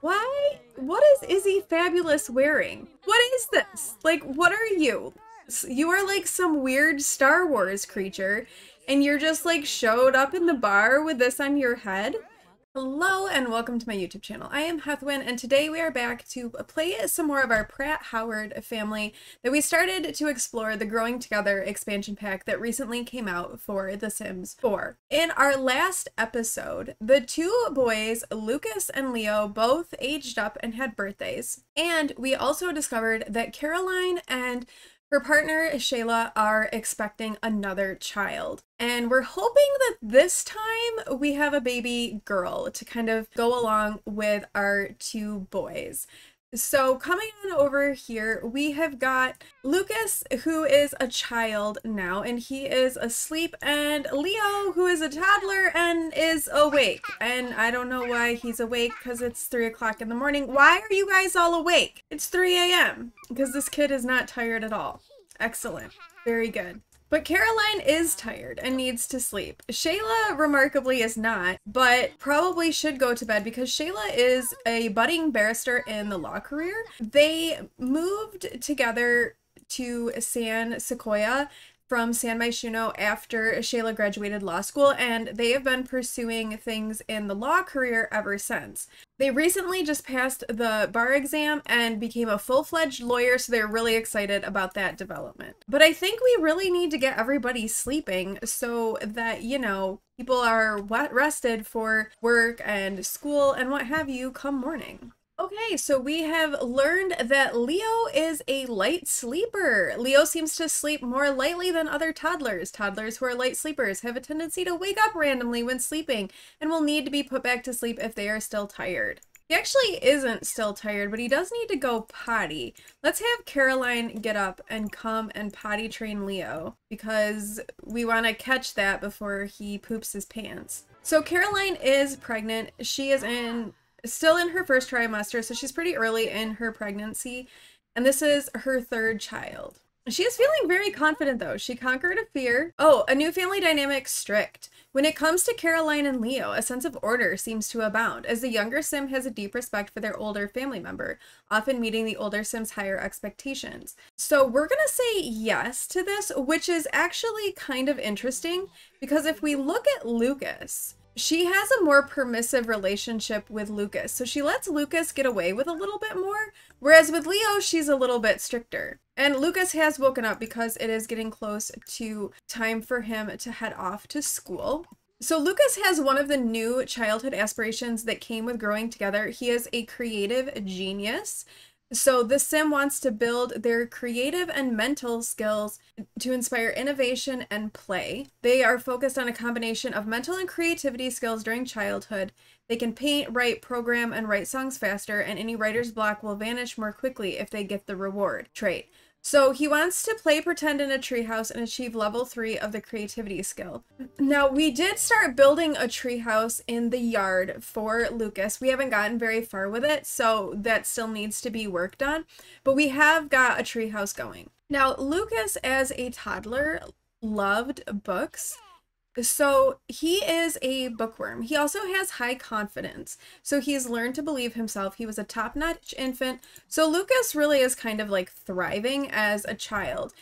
Why? What is Izzy Fabulous wearing? What is this? Like, what are you? You are like some weird Star Wars creature, and you're just like showed up in the bar with this on your head? Hello and welcome to my YouTube channel. I am Heathwyn and today we are back to play some more of our Pratt Howard family that we started to explore the Growing Together expansion pack that recently came out for The Sims 4. In our last episode, the two boys, Lucas and Leo, both aged up and had birthdays. And we also discovered that Caroline and her partner, Shayla, are expecting another child. And we're hoping that this time we have a baby girl to kind of go along with our two boys. So, coming on over here, we have got Lucas, who is a child now, and he is asleep, and Leo, who is a toddler and is awake. And I don't know why he's awake because it's 3 o'clock in the morning. Why are you guys all awake? It's 3 a.m. because this kid is not tired at all. Excellent. Very good. But Caroline is tired and needs to sleep. Shayla, remarkably, is not, but probably should go to bed because Shayla is a budding barrister in the law career. They moved together to San Sequoia from San Myshuno after Shayla graduated law school, and they have been pursuing things in the law career ever since. They recently just passed the bar exam and became a full fledged lawyer, so they're really excited about that development. But I think we really need to get everybody sleeping so that, you know, people are rested for work and school and what have you come morning. Okay, so we have learned that Leo is a light sleeper. Leo seems to sleep more lightly than other toddlers. Toddlers who are light sleepers have a tendency to wake up randomly when sleeping and will need to be put back to sleep if they are still tired. He actually isn't still tired, but he does need to go potty. Let's have Caroline get up and come and potty train Leo because we want to catch that before he poops his pants. So Caroline is pregnant. She is in still in her first trimester, so she's pretty early in her pregnancy, and this is her third child. She is feeling very confident though. She conquered a fear. Oh, a new family dynamic strict. When it comes to Caroline and Leo, a sense of order seems to abound, as the younger Sim has a deep respect for their older family member, often meeting the older Sim's higher expectations. So we're gonna say yes to this, which is actually kind of interesting, because if we look at Lucas, she has a more permissive relationship with Lucas. So she lets Lucas get away with a little bit more, whereas with Leo, she's a little bit stricter. And Lucas has woken up because it is getting close to time for him to head off to school. So Lucas has one of the new childhood aspirations that came with growing together. He is a creative genius so the sim wants to build their creative and mental skills to inspire innovation and play. They are focused on a combination of mental and creativity skills during childhood. They can paint, write, program, and write songs faster, and any writer's block will vanish more quickly if they get the reward trait. So he wants to play pretend in a treehouse and achieve level 3 of the creativity skill. Now, we did start building a treehouse in the yard for Lucas. We haven't gotten very far with it, so that still needs to be worked on, but we have got a treehouse going. Now, Lucas as a toddler loved books so he is a bookworm. He also has high confidence. So he's learned to believe himself. He was a top notch infant. So Lucas really is kind of like thriving as a child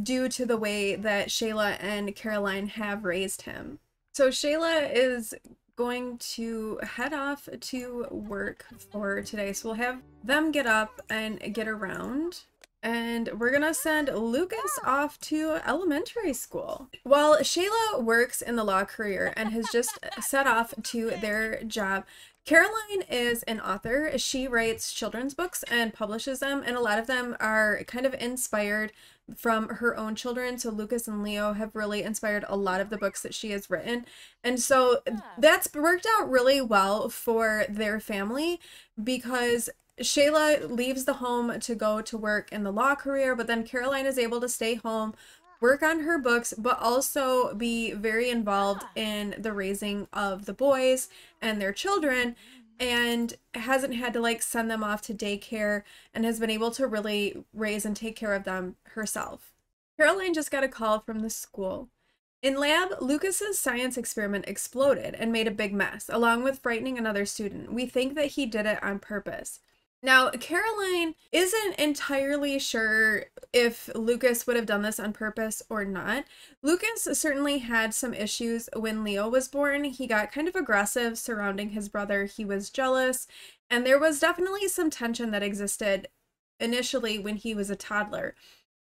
due to the way that Shayla and Caroline have raised him. So Shayla is going to head off to work for today. So we'll have them get up and get around and we're gonna send Lucas off to elementary school. While Shayla works in the law career and has just set off to their job, Caroline is an author. She writes children's books and publishes them, and a lot of them are kind of inspired from her own children. So Lucas and Leo have really inspired a lot of the books that she has written. And so that's worked out really well for their family because Shayla leaves the home to go to work in the law career, but then Caroline is able to stay home, work on her books, but also be very involved in the raising of the boys and their children and hasn't had to like send them off to daycare and has been able to really raise and take care of them herself. Caroline just got a call from the school In lab, Lucas's science experiment exploded and made a big mess, along with frightening another student. We think that he did it on purpose. Now, Caroline isn't entirely sure if Lucas would have done this on purpose or not. Lucas certainly had some issues when Leo was born. He got kind of aggressive surrounding his brother, he was jealous, and there was definitely some tension that existed initially when he was a toddler.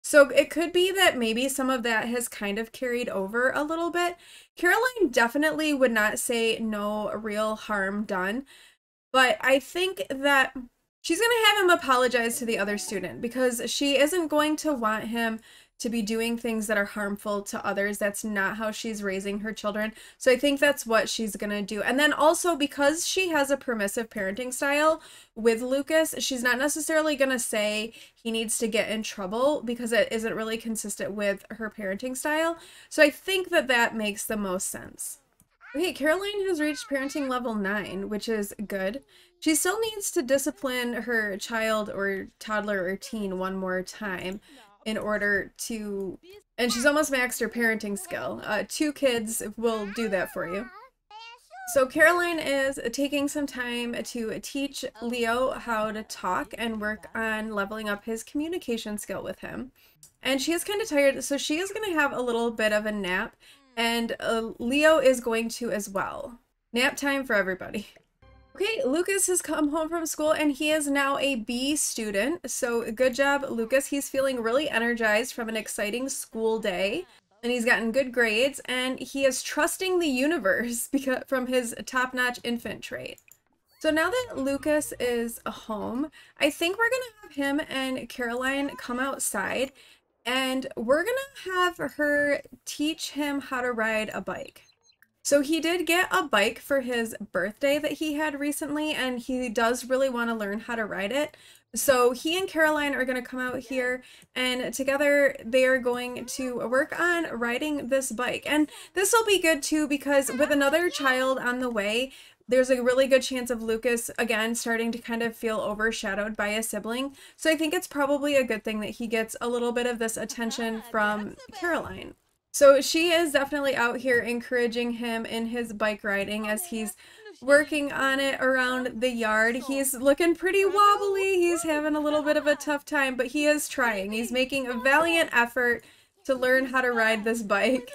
So it could be that maybe some of that has kind of carried over a little bit. Caroline definitely would not say no real harm done, but I think that She's going to have him apologize to the other student because she isn't going to want him to be doing things that are harmful to others. That's not how she's raising her children. So I think that's what she's going to do. And then also because she has a permissive parenting style with Lucas, she's not necessarily going to say he needs to get in trouble because it isn't really consistent with her parenting style. So I think that that makes the most sense. Okay, Caroline has reached parenting level 9, which is good. She still needs to discipline her child or toddler or teen one more time in order to... And she's almost maxed her parenting skill. Uh, two kids will do that for you. So Caroline is taking some time to teach Leo how to talk and work on leveling up his communication skill with him. And she is kind of tired, so she is going to have a little bit of a nap and uh, Leo is going to as well. Nap time for everybody. Okay, Lucas has come home from school and he is now a B student. So good job, Lucas. He's feeling really energized from an exciting school day and he's gotten good grades and he is trusting the universe because from his top-notch infant trait. So now that Lucas is home, I think we're going to have him and Caroline come outside and we're gonna have her teach him how to ride a bike. So he did get a bike for his birthday that he had recently, and he does really want to learn how to ride it. So he and Caroline are going to come out here and together they are going to work on riding this bike. And this will be good too because with another child on the way, there's a really good chance of Lucas again starting to kind of feel overshadowed by a sibling. So I think it's probably a good thing that he gets a little bit of this attention from Caroline. So she is definitely out here encouraging him in his bike riding as he's working on it around the yard. He's looking pretty wobbly. He's having a little bit of a tough time, but he is trying. He's making a valiant effort to learn how to ride this bike.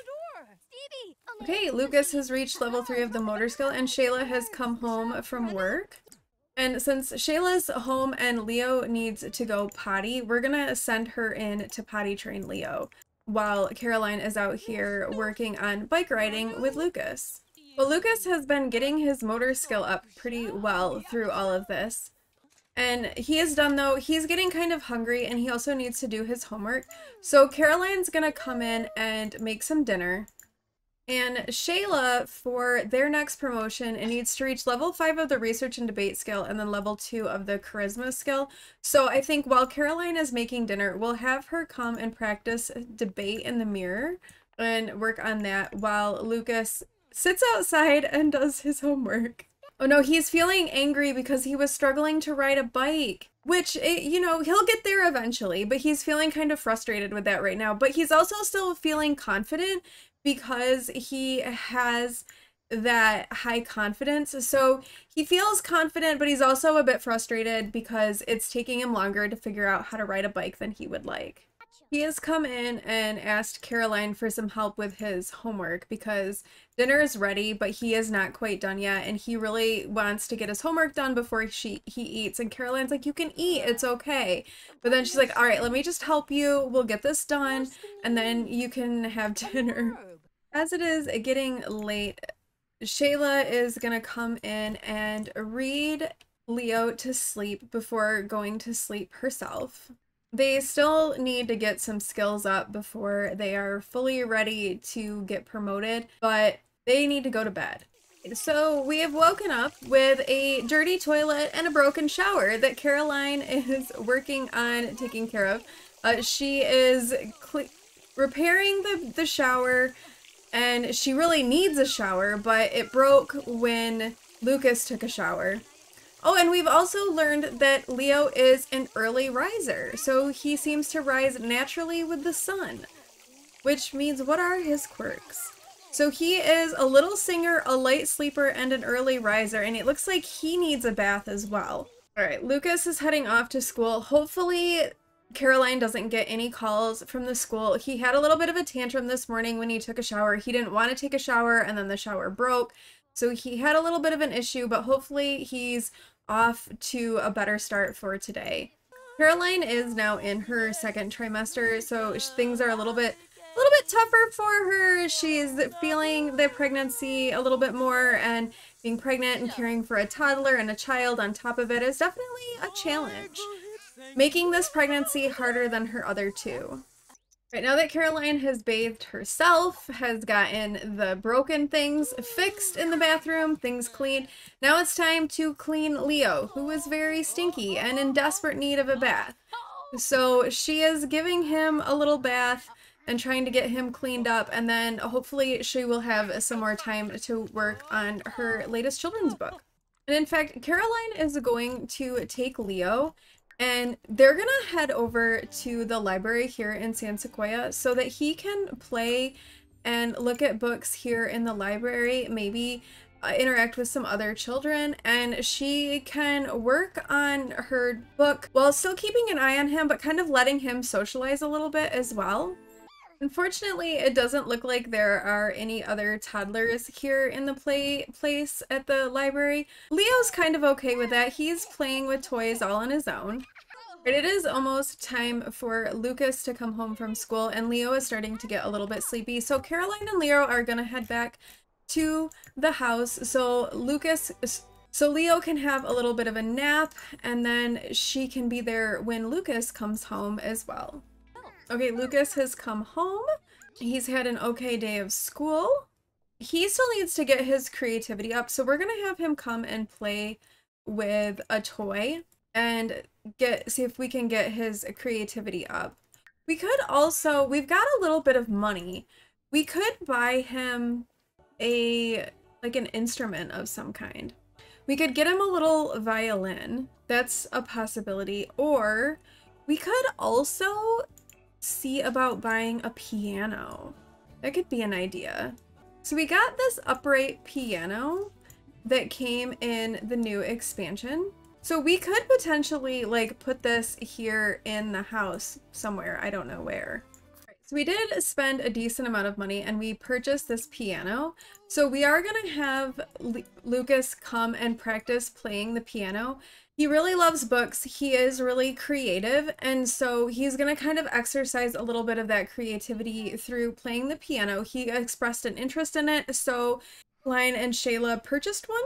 Okay, Lucas has reached level 3 of the motor skill and Shayla has come home from work. And since Shayla's home and Leo needs to go potty, we're gonna send her in to potty train Leo while Caroline is out here working on bike riding with Lucas. Well, Lucas has been getting his motor skill up pretty well through all of this. And he is done though, he's getting kind of hungry and he also needs to do his homework. So Caroline's gonna come in and make some dinner. And Shayla, for their next promotion, it needs to reach level 5 of the research and debate skill and then level 2 of the charisma skill. So I think while Caroline is making dinner, we'll have her come and practice debate in the mirror and work on that while Lucas sits outside and does his homework. Oh no, he's feeling angry because he was struggling to ride a bike. Which, it, you know, he'll get there eventually, but he's feeling kind of frustrated with that right now. But he's also still feeling confident because he has that high confidence. So he feels confident, but he's also a bit frustrated because it's taking him longer to figure out how to ride a bike than he would like. He has come in and asked Caroline for some help with his homework because dinner is ready, but he is not quite done yet, and he really wants to get his homework done before she he eats. And Caroline's like, "You can eat, it's okay." But then she's like, "All right, let me just help you. We'll get this done, and then you can have dinner." As it is getting late, Shayla is gonna come in and read Leo to sleep before going to sleep herself. They still need to get some skills up before they are fully ready to get promoted, but they need to go to bed. So we have woken up with a dirty toilet and a broken shower that Caroline is working on taking care of. Uh, she is repairing the, the shower and she really needs a shower, but it broke when Lucas took a shower. Oh, and we've also learned that Leo is an early riser, so he seems to rise naturally with the sun. Which means what are his quirks? So he is a little singer, a light sleeper, and an early riser, and it looks like he needs a bath as well. All right, Lucas is heading off to school. Hopefully Caroline doesn't get any calls from the school. He had a little bit of a tantrum this morning when he took a shower. He didn't want to take a shower and then the shower broke. So he had a little bit of an issue, but hopefully he's off to a better start for today. Caroline is now in her second trimester, so things are a little bit a little bit tougher for her. She's feeling the pregnancy a little bit more and being pregnant and caring for a toddler and a child on top of it is definitely a challenge making this pregnancy harder than her other two. Right now that Caroline has bathed herself, has gotten the broken things fixed in the bathroom, things clean, now it's time to clean Leo, who is very stinky and in desperate need of a bath. So she is giving him a little bath and trying to get him cleaned up, and then hopefully she will have some more time to work on her latest children's book. And in fact, Caroline is going to take Leo and they're gonna head over to the library here in San Sequoia so that he can play and look at books here in the library, maybe uh, interact with some other children, and she can work on her book while still keeping an eye on him, but kind of letting him socialize a little bit as well. Unfortunately, it doesn't look like there are any other toddlers here in the play place at the library. Leo's kind of okay with that. He's playing with toys all on his own. But it is almost time for Lucas to come home from school and Leo is starting to get a little bit sleepy. So Caroline and Leo are going to head back to the house. So Lucas so Leo can have a little bit of a nap and then she can be there when Lucas comes home as well. Okay, Lucas has come home. He's had an okay day of school. He still needs to get his creativity up, so we're gonna have him come and play with a toy and get see if we can get his creativity up. We could also, we've got a little bit of money. We could buy him a, like an instrument of some kind. We could get him a little violin. That's a possibility. Or we could also see about buying a piano. That could be an idea. So we got this upright piano that came in the new expansion. So we could potentially like put this here in the house somewhere. I don't know where. So we did spend a decent amount of money and we purchased this piano. So we are going to have L Lucas come and practice playing the piano. He really loves books. He is really creative. And so he's going to kind of exercise a little bit of that creativity through playing the piano. He expressed an interest in it. So Lion and Shayla purchased one.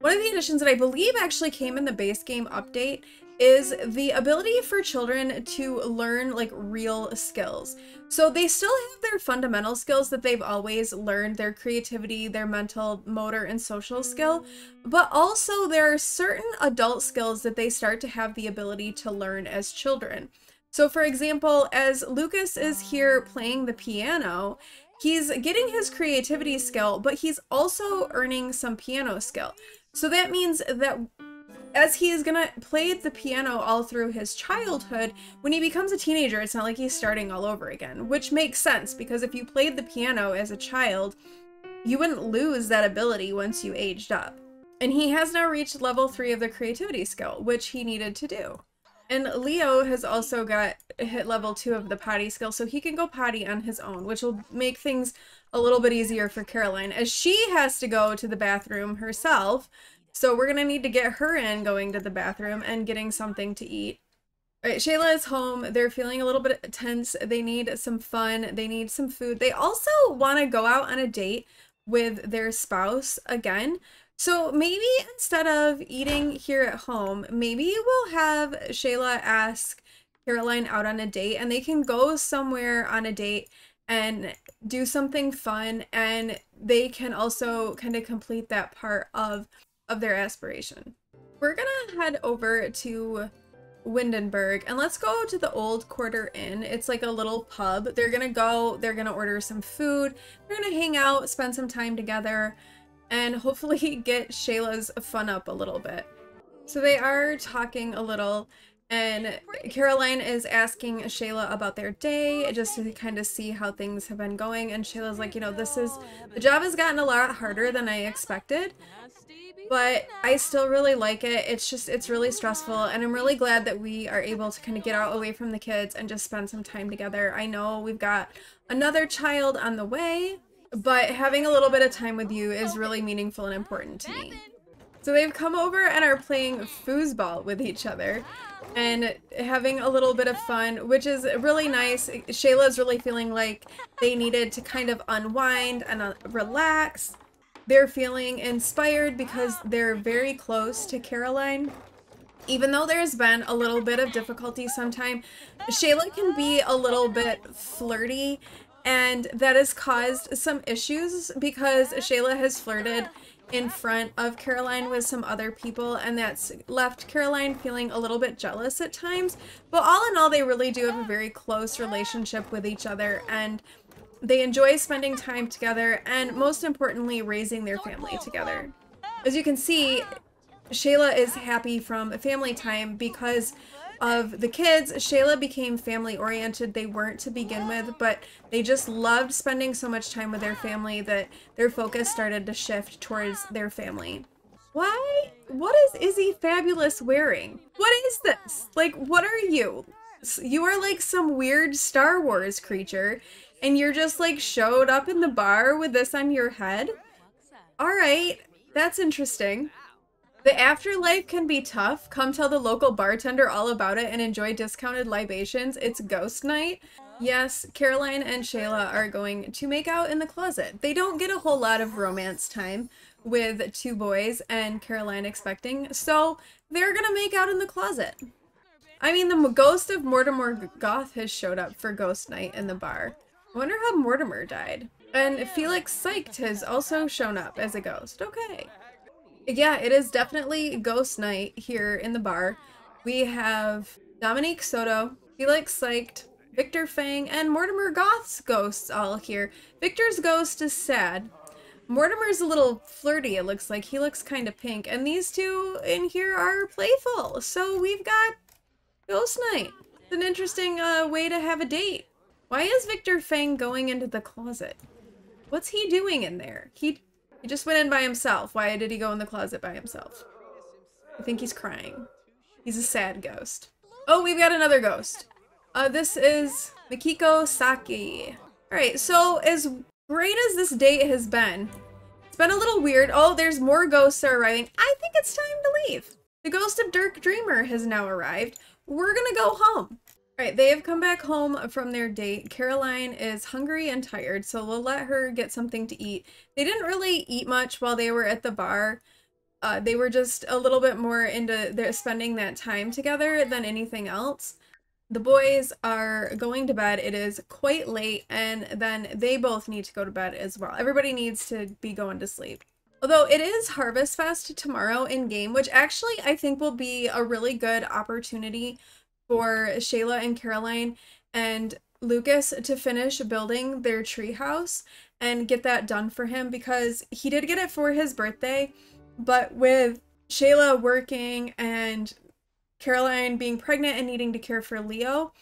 One of the additions that I believe actually came in the base game update is the ability for children to learn like real skills. So they still have their fundamental skills that they've always learned, their creativity, their mental, motor, and social skill, but also there are certain adult skills that they start to have the ability to learn as children. So for example, as Lucas is here playing the piano, he's getting his creativity skill, but he's also earning some piano skill. So that means that as he is gonna play the piano all through his childhood, when he becomes a teenager, it's not like he's starting all over again, which makes sense because if you played the piano as a child, you wouldn't lose that ability once you aged up. And he has now reached level three of the creativity skill, which he needed to do. And Leo has also got hit level two of the potty skill, so he can go potty on his own, which will make things a little bit easier for Caroline, as she has to go to the bathroom herself so we're gonna need to get her in going to the bathroom and getting something to eat. Right, Shayla is home. They're feeling a little bit tense. They need some fun. They need some food. They also want to go out on a date with their spouse again. So maybe instead of eating here at home, maybe we'll have Shayla ask Caroline out on a date and they can go somewhere on a date and do something fun and they can also kind of complete that part of of their aspiration. We're gonna head over to Windenburg and let's go to the Old Quarter Inn. It's like a little pub. They're gonna go, they're gonna order some food, they're gonna hang out, spend some time together, and hopefully get Shayla's fun up a little bit. So they are talking a little And Caroline is asking Shayla about their day just to kind of see how things have been going. And Shayla's like, you know, this is the job has gotten a lot harder than I expected, but I still really like it. It's just, it's really stressful. And I'm really glad that we are able to kind of get out away from the kids and just spend some time together. I know we've got another child on the way, but having a little bit of time with you is really meaningful and important to me. So they've come over and are playing foosball with each other and having a little bit of fun, which is really nice. Shayla's really feeling like they needed to kind of unwind and uh, relax. They're feeling inspired because they're very close to Caroline. Even though there's been a little bit of difficulty sometime, Shayla can be a little bit flirty and that has caused some issues because Shayla has flirted in front of Caroline with some other people, and that's left Caroline feeling a little bit jealous at times. But all in all, they really do have a very close relationship with each other, and they enjoy spending time together, and most importantly, raising their family together. As you can see, Shayla is happy from family time because of the kids, Shayla became family oriented. They weren't to begin with, but they just loved spending so much time with their family that their focus started to shift towards their family. Why? What is Izzy Fabulous wearing? What is this? Like, what are you? You are like some weird Star Wars creature, and you're just like showed up in the bar with this on your head? Alright, that's interesting. The afterlife can be tough. Come tell the local bartender all about it and enjoy discounted libations. It's ghost night. Yes, Caroline and Shayla are going to make out in the closet. They don't get a whole lot of romance time with two boys and Caroline expecting, so they're gonna make out in the closet. I mean, the ghost of Mortimer Goth has showed up for ghost night in the bar. I wonder how Mortimer died. And Felix Psyched has also shown up as a ghost. Okay. Yeah, it is definitely ghost night here in the bar. We have Dominique Soto, Felix Psyched, Victor Fang, and Mortimer Goth's ghosts all here. Victor's ghost is sad. Mortimer's a little flirty, it looks like. He looks kind of pink. And these two in here are playful. So we've got Ghost Night. It's an interesting uh, way to have a date. Why is Victor Fang going into the closet? What's he doing in there? He he just went in by himself. Why did he go in the closet by himself? I think he's crying. He's a sad ghost. Oh, we've got another ghost. Uh, this is Mikiko Saki. Alright, so as great as this date has been, it's been a little weird. Oh, there's more ghosts are arriving. I think it's time to leave. The ghost of Dirk Dreamer has now arrived. We're gonna go home. All right, they have come back home from their date. Caroline is hungry and tired, so we'll let her get something to eat. They didn't really eat much while they were at the bar. Uh, they were just a little bit more into their spending that time together than anything else. The boys are going to bed. It is quite late, and then they both need to go to bed as well. Everybody needs to be going to sleep. Although it is Harvest Fest tomorrow in game, which actually I think will be a really good opportunity for Shayla and Caroline and Lucas to finish building their treehouse and get that done for him because he did get it for his birthday, but with Shayla working and Caroline being pregnant and needing to care for Leo,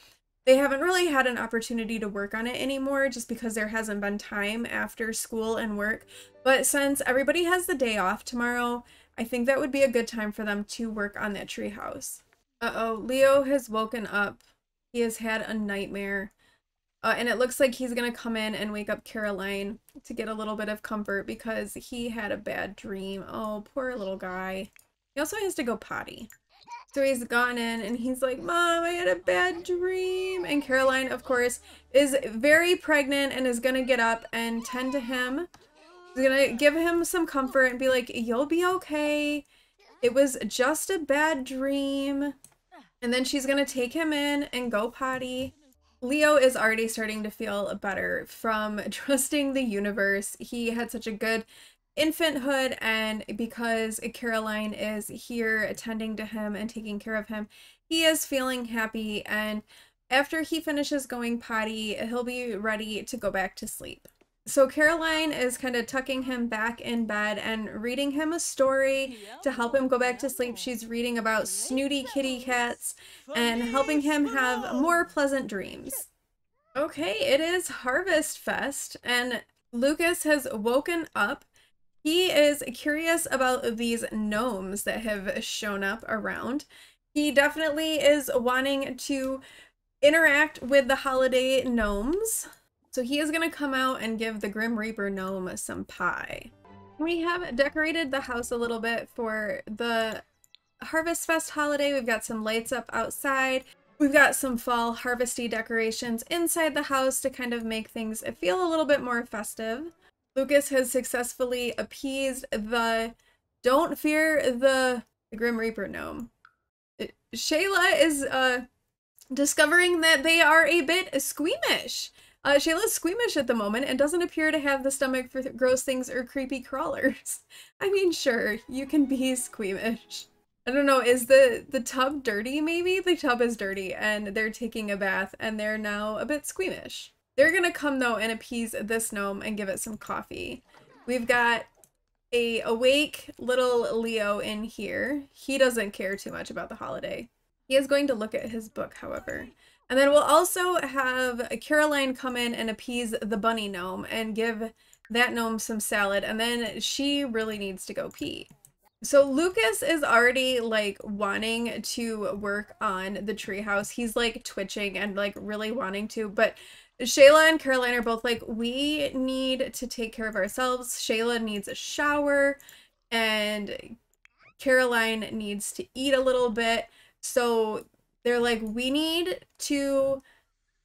they haven't really had an opportunity to work on it anymore just because there hasn't been time after school and work. But since everybody has the day off tomorrow, I think that would be a good time for them to work on that treehouse. Uh-oh, Leo has woken up. He has had a nightmare. Uh, and it looks like he's going to come in and wake up Caroline to get a little bit of comfort because he had a bad dream. Oh, poor little guy. He also has to go potty. So he's gone in and he's like, Mom, I had a bad dream. And Caroline, of course, is very pregnant and is going to get up and tend to him. She's going to give him some comfort and be like, You'll be okay. It was just a bad dream. And then she's going to take him in and go potty. Leo is already starting to feel better from trusting the universe. He had such a good infanthood, and because Caroline is here attending to him and taking care of him, he is feeling happy. And after he finishes going potty, he'll be ready to go back to sleep. So Caroline is kind of tucking him back in bed and reading him a story to help him go back to sleep. She's reading about snooty kitty cats and helping him have more pleasant dreams. Okay, it is Harvest Fest and Lucas has woken up. He is curious about these gnomes that have shown up around. He definitely is wanting to interact with the holiday gnomes. So he is going to come out and give the Grim Reaper gnome some pie. We have decorated the house a little bit for the Harvest Fest holiday. We've got some lights up outside. We've got some fall harvesty decorations inside the house to kind of make things feel a little bit more festive. Lucas has successfully appeased the don't fear the, Grim Reaper gnome. Shayla is uh, discovering that they are a bit squeamish. Uh, Shayla's squeamish at the moment and doesn't appear to have the stomach for th gross things or creepy crawlers. I mean, sure, you can be squeamish. I don't know, is the, the tub dirty maybe? The tub is dirty and they're taking a bath and they're now a bit squeamish. They're gonna come though and appease this gnome and give it some coffee. We've got a awake little Leo in here. He doesn't care too much about the holiday. He is going to look at his book, however. And then we'll also have Caroline come in and appease the bunny gnome and give that gnome some salad. And then she really needs to go pee. So Lucas is already like wanting to work on the treehouse. He's like twitching and like really wanting to, but Shayla and Caroline are both like, we need to take care of ourselves. Shayla needs a shower and Caroline needs to eat a little bit. So they're like, we need to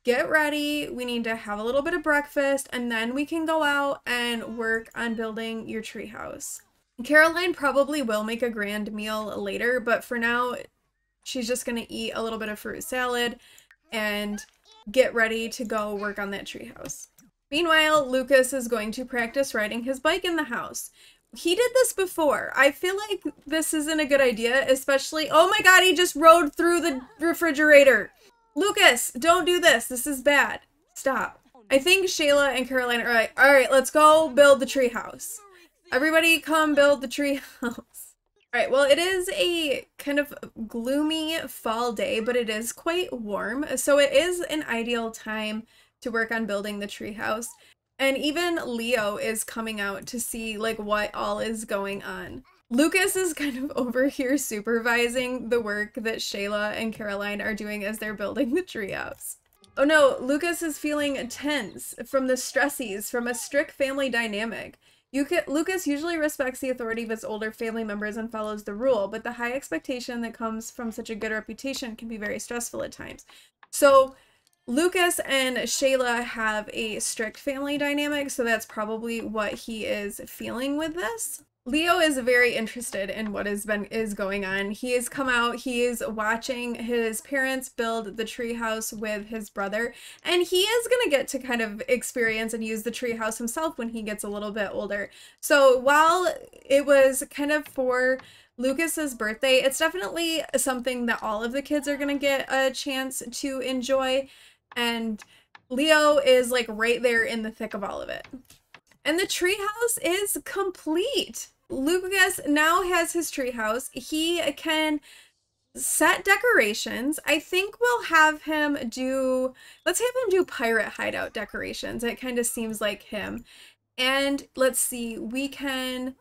get ready. We need to have a little bit of breakfast, and then we can go out and work on building your treehouse. Caroline probably will make a grand meal later, but for now, she's just going to eat a little bit of fruit salad and get ready to go work on that treehouse. Meanwhile, Lucas is going to practice riding his bike in the house he did this before. I feel like this isn't a good idea, especially. Oh my god, he just rode through the refrigerator. Lucas, don't do this. This is bad. Stop. I think Shayla and Caroline are like, all right, let's go build the treehouse. Everybody come build the treehouse. All right, well, it is a kind of gloomy fall day, but it is quite warm. So it is an ideal time to work on building the treehouse. And even Leo is coming out to see like what all is going on. Lucas is kind of over here supervising the work that Shayla and Caroline are doing as they're building the treehouse. Oh no, Lucas is feeling tense from the stressies from a strict family dynamic. Lucas usually respects the authority of his older family members and follows the rule, but the high expectation that comes from such a good reputation can be very stressful at times. So Lucas and Shayla have a strict family dynamic, so that's probably what he is feeling with this. Leo is very interested in what has been is going on. He has come out, he is watching his parents build the treehouse with his brother, and he is gonna get to kind of experience and use the treehouse himself when he gets a little bit older. So while it was kind of for Lucas's birthday, it's definitely something that all of the kids are gonna get a chance to enjoy and Leo is like right there in the thick of all of it. And the treehouse is complete. Lucas now has his treehouse. He can set decorations. I think we'll have him do, let's have him do pirate hideout decorations. It kind of seems like him. And let's see, we can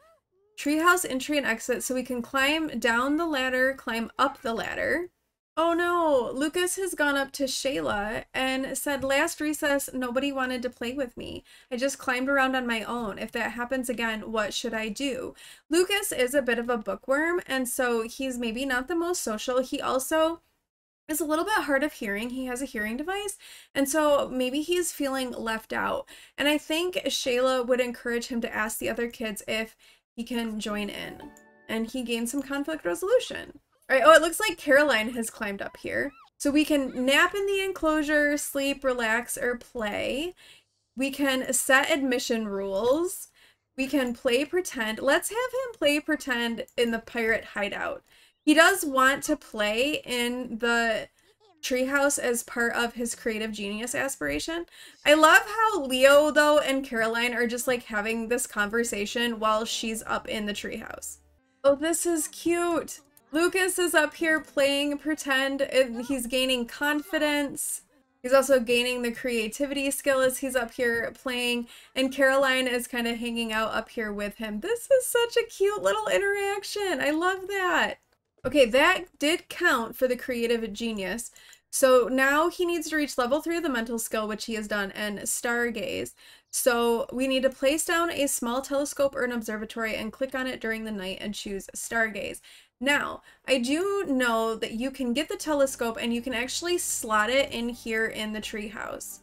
treehouse entry and exit so we can climb down the ladder, climb up the ladder. Oh no, Lucas has gone up to Shayla and said, Last recess, nobody wanted to play with me. I just climbed around on my own. If that happens again, what should I do? Lucas is a bit of a bookworm, and so he's maybe not the most social. He also is a little bit hard of hearing. He has a hearing device, and so maybe he's feeling left out. And I think Shayla would encourage him to ask the other kids if he can join in, and he gains some conflict resolution. All right, oh, it looks like Caroline has climbed up here. So we can nap in the enclosure, sleep, relax, or play. We can set admission rules. We can play pretend. Let's have him play pretend in the pirate hideout. He does want to play in the treehouse as part of his creative genius aspiration. I love how Leo though and Caroline are just like having this conversation while she's up in the treehouse. Oh, this is cute. Lucas is up here playing pretend. He's gaining confidence. He's also gaining the creativity skill as he's up here playing, and Caroline is kind of hanging out up here with him. This is such a cute little interaction. I love that. Okay, that did count for the creative genius. So now he needs to reach level 3 of the mental skill, which he has done, and stargaze. So we need to place down a small telescope or an observatory and click on it during the night and choose stargaze. Now, I do know that you can get the telescope and you can actually slot it in here in the treehouse.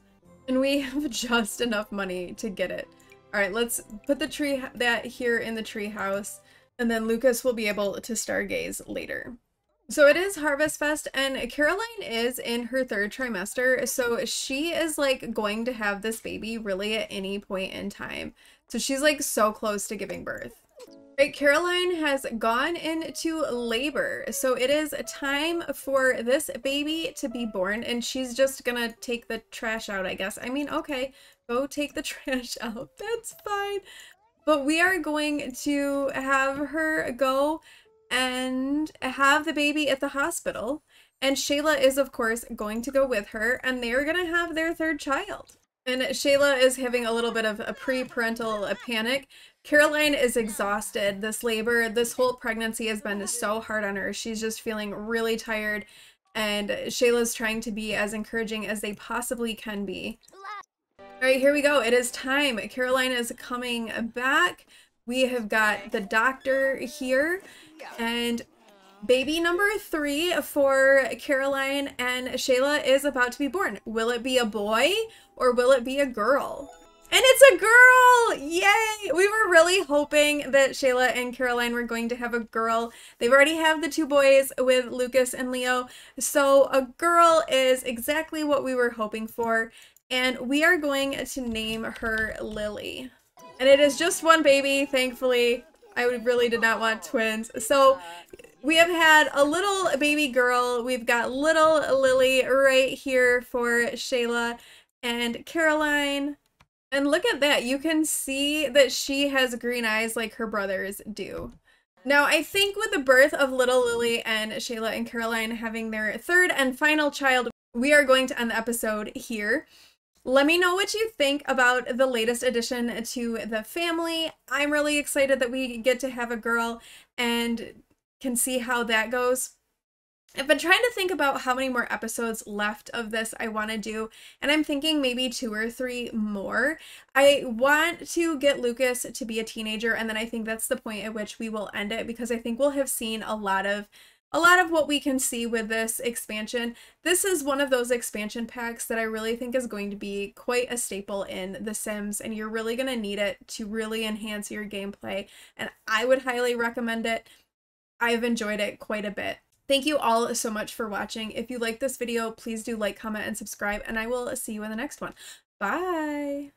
And we have just enough money to get it. All right, let's put the tree that here in the treehouse and then Lucas will be able to stargaze later. So it is Harvest Fest, and Caroline is in her third trimester, so she is like going to have this baby really at any point in time. So she's like so close to giving birth. Right, Caroline has gone into labor, so it is time for this baby to be born, and she's just gonna take the trash out, I guess. I mean, okay, go take the trash out, that's fine. But we are going to have her go and have the baby at the hospital. And Shayla is, of course, going to go with her, and they're going to have their third child. And Shayla is having a little bit of a pre-parental panic. Caroline is exhausted. This labor, this whole pregnancy has been so hard on her. She's just feeling really tired. And Shayla's trying to be as encouraging as they possibly can be. All right, here we go. It is time. Caroline is coming back. We have got the doctor here and baby number three for Caroline and Shayla is about to be born. Will it be a boy or will it be a girl? And it's a girl! Yay! We were really hoping that Shayla and Caroline were going to have a girl. They've already have the two boys with Lucas and Leo. So a girl is exactly what we were hoping for and we are going to name her Lily. And it is just one baby, thankfully. I really did not want twins. So we have had a little baby girl. We've got little Lily right here for Shayla and Caroline. And look at that. You can see that she has green eyes like her brothers do. Now, I think with the birth of little Lily and Shayla and Caroline having their third and final child, we are going to end the episode here. Let me know what you think about the latest addition to the family. I'm really excited that we get to have a girl and can see how that goes. I've been trying to think about how many more episodes left of this I want to do, and I'm thinking maybe two or three more. I want to get Lucas to be a teenager, and then I think that's the point at which we will end it because I think we'll have seen a lot of a lot of what we can see with this expansion. This is one of those expansion packs that I really think is going to be quite a staple in The Sims, and you're really going to need it to really enhance your gameplay, and I would highly recommend it. I've enjoyed it quite a bit. Thank you all so much for watching. If you like this video, please do like, comment, and subscribe, and I will see you in the next one. Bye!